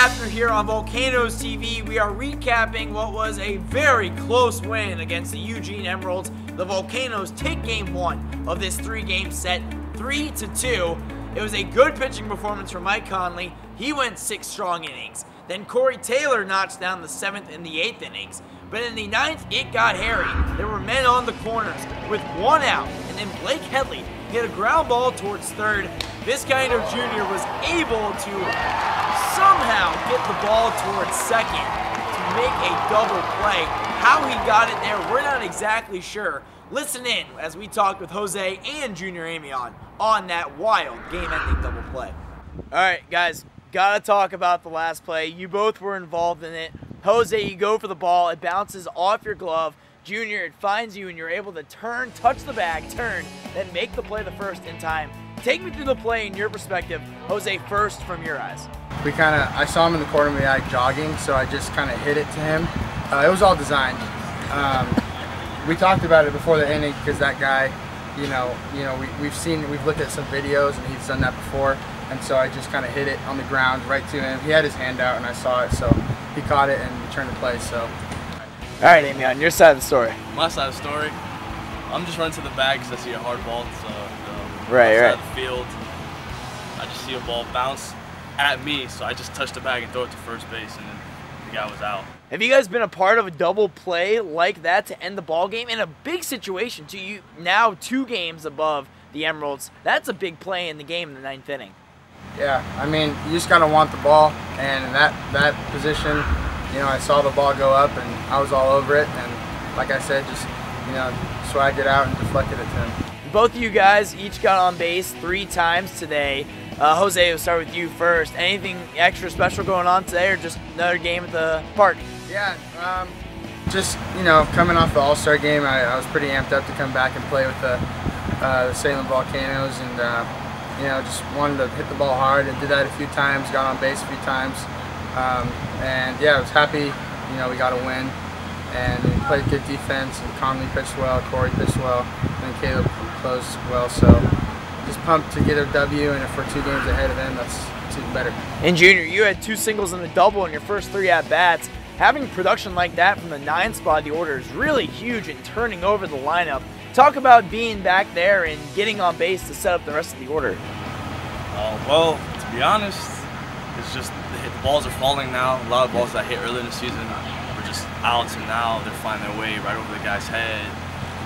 Daphner here on Volcanoes TV. We are recapping what was a very close win against the Eugene Emeralds. The Volcanoes take game one of this three-game set, three to two. It was a good pitching performance from Mike Conley. He went six strong innings. Then Corey Taylor notched down the seventh and the eighth innings. But in the ninth, it got hairy. There were men on the corners with one out, and then Blake Headley hit a ground ball towards third. Vizcaino Jr. was able to somehow get the ball towards second to make a double play. How he got it there, we're not exactly sure. Listen in as we talk with Jose and Junior Amion on that wild game-ending double play. All right, guys, gotta talk about the last play. You both were involved in it. Jose, you go for the ball, it bounces off your glove. Junior, it finds you and you're able to turn, touch the bag, turn, then make the play the first in time. Take me through the play in your perspective. Jose, first from your eyes. We kind of, I saw him in the corner of the eye jogging, so I just kind of hit it to him. Uh, it was all designed. Um, we talked about it before the inning because that guy, you know, you know, we, we've seen, we've looked at some videos and he's done that before. And so I just kind of hit it on the ground right to him. He had his hand out and I saw it, so he caught it and returned the play. So. All right, Amy, on your side of the story. My side of the story, I'm just running to the bag because I see a hard ball. So, the right, right. the field, I just see a ball bounce at me, so I just touch the bag and throw it to first base, and then the guy was out. Have you guys been a part of a double play like that to end the ball game in a big situation? To you now two games above the Emeralds. That's a big play in the game in the ninth inning. Yeah, I mean, you just gotta want the ball, and in that that position, you know, I saw the ball go up, and I was all over it, and like I said, just you know, swag it out and deflect it at him. Both of you guys each got on base three times today. Uh, Jose, we'll start with you first. Anything extra special going on today, or just another game at the park? Yeah, um, just you know, coming off the All Star game, I, I, was pretty amped up to come back and play with the, uh, the Salem Volcanoes, and uh, you know, just wanted to hit the ball hard and did that a few times. Got on base a few times, um, and yeah, I was happy. You know, we got a win, and we played good defense. And Conley pitched well, Corey pitched well, and Caleb closed well. So just pumped to get a W, and if we're two games ahead of them, that's, that's even better. In junior, you had two singles and a double in your first three at bats having production like that from the nine spot of the order is really huge in turning over the lineup. Talk about being back there and getting on base to set up the rest of the order. Uh, well, to be honest, it's just the, the balls are falling now. A lot of balls that hit early in the season were just outs, and now they're finding their way right over the guy's head.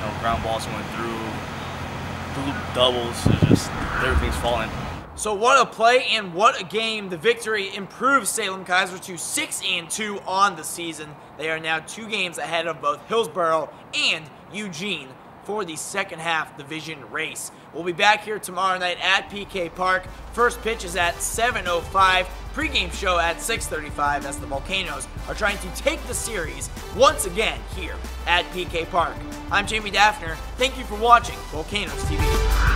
Know, ground balls going through, doubles. It's just everything's falling. So what a play and what a game. The victory improves Salem-Keizer to 6 and 2 on the season. They are now two games ahead of both Hillsboro and Eugene for the second half division race. We'll be back here tomorrow night at PK Park. First pitch is at 7.05. Pregame show at 6.35 as the Volcanoes are trying to take the series once again here at PK Park. I'm Jamie Daphner. Thank you for watching Volcanoes TV.